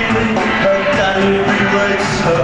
Her daddy works her